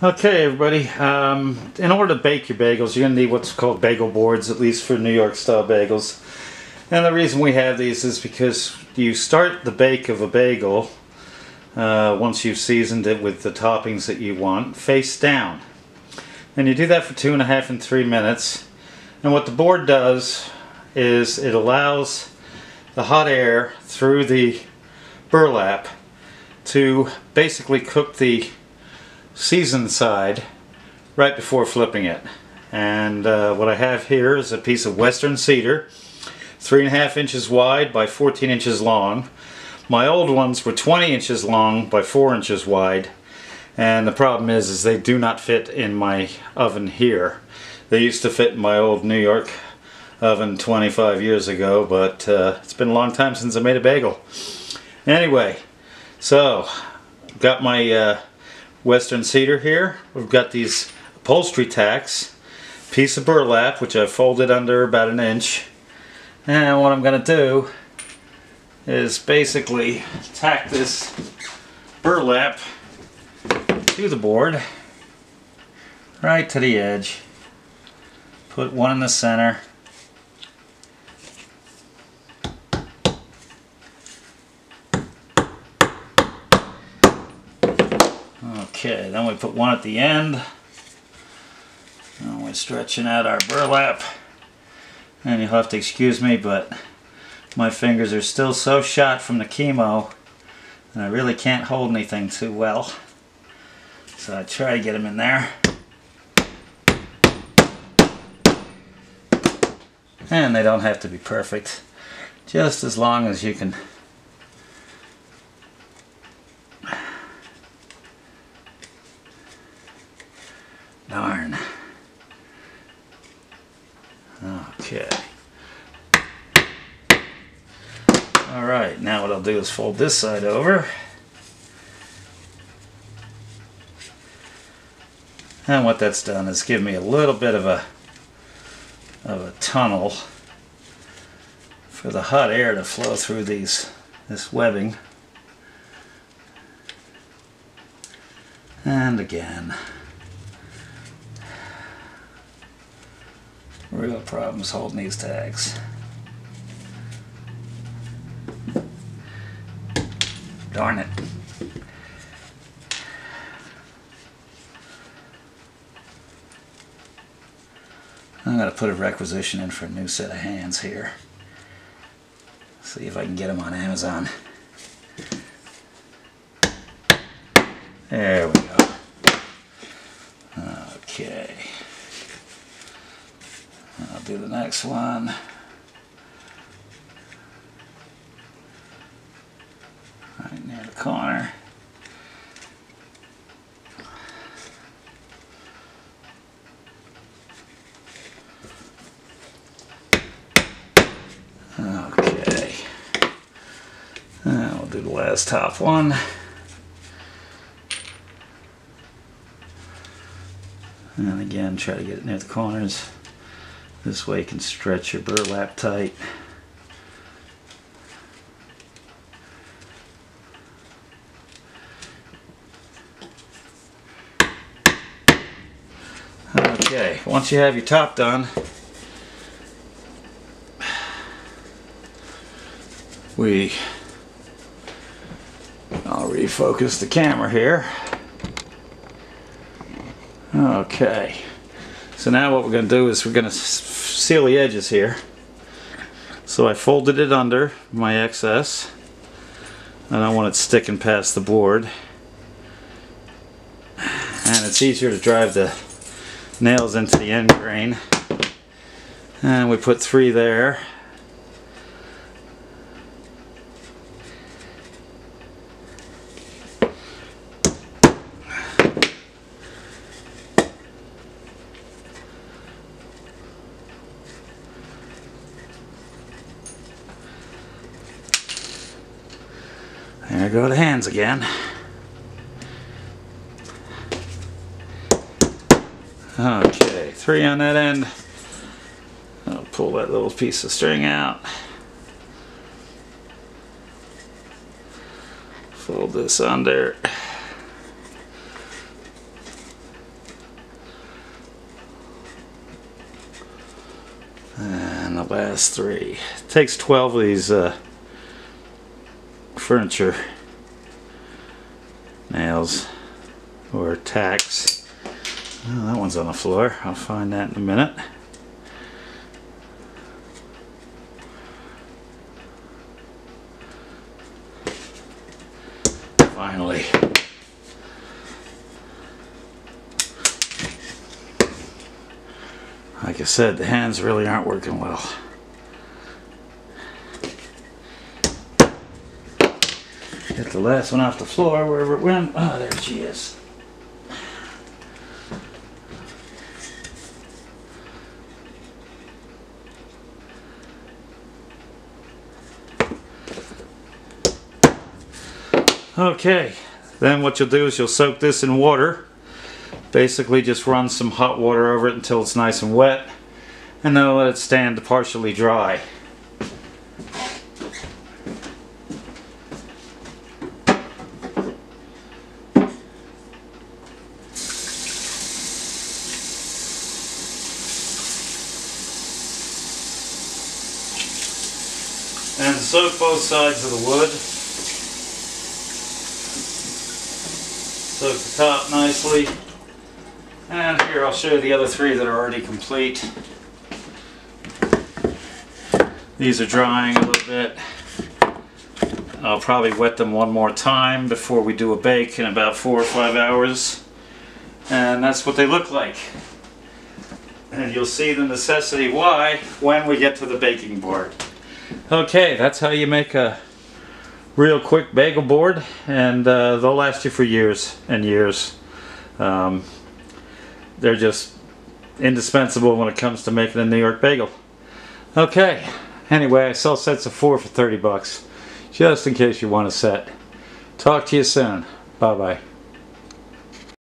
Okay, everybody. Um, in order to bake your bagels, you're going to need what's called bagel boards, at least for New York style bagels. And the reason we have these is because you start the bake of a bagel uh, once you've seasoned it with the toppings that you want, face down. And you do that for two and a half and three minutes. And what the board does is it allows the hot air through the burlap to basically cook the seasoned side right before flipping it. And uh, what I have here is a piece of western cedar, three and a half inches wide by 14 inches long. My old ones were 20 inches long by four inches wide. And the problem is, is they do not fit in my oven here. They used to fit in my old New York oven 25 years ago, but uh, it's been a long time since I made a bagel. Anyway, so got my uh, western cedar here. We've got these upholstery tacks, piece of burlap which I've folded under about an inch. And what I'm going to do is basically tack this burlap to the board right to the edge. Put one in the center. Okay, then we put one at the end. And we're stretching out our burlap. And you'll have to excuse me, but my fingers are still so shot from the chemo and I really can't hold anything too well. So I try to get them in there. And they don't have to be perfect. Just as long as you can Darn. Okay. Alright, now what I'll do is fold this side over. And what that's done is give me a little bit of a of a tunnel for the hot air to flow through these this webbing. And again. Real problems holding these tags. Darn it. I'm going to put a requisition in for a new set of hands here. See if I can get them on Amazon. There we go. Okay. I'll do the next one. Right near the corner. Okay. And we'll do the last top one. And again, try to get it near the corners. This way you can stretch your burlap tight. Okay, once you have your top done, we, I'll refocus the camera here. Okay. So now what we're going to do is we're going to seal the edges here. So I folded it under my excess. And I don't want it sticking past the board. And it's easier to drive the nails into the end grain. And we put three there. There go the hands again. Okay, three on that end. I'll pull that little piece of string out. Fold this under. And the last three. It takes 12 of these uh, furniture nails or tacks. That one's on the floor. I'll find that in a minute. Finally. Like I said, the hands really aren't working well. Get the last one off the floor wherever it went. Oh, there she is. Okay, then what you'll do is you'll soak this in water. Basically just run some hot water over it until it's nice and wet and then let it stand partially dry. And soak both sides of the wood. Soak the top nicely. And here I'll show you the other three that are already complete. These are drying a little bit. I'll probably wet them one more time before we do a bake in about four or five hours. And that's what they look like. And you'll see the necessity why when we get to the baking board. Okay, that's how you make a real quick bagel board and uh, they'll last you for years and years. Um, they're just indispensable when it comes to making a New York bagel. Okay, anyway, I sell sets of four for 30 bucks, just in case you want a set. Talk to you soon. Bye bye.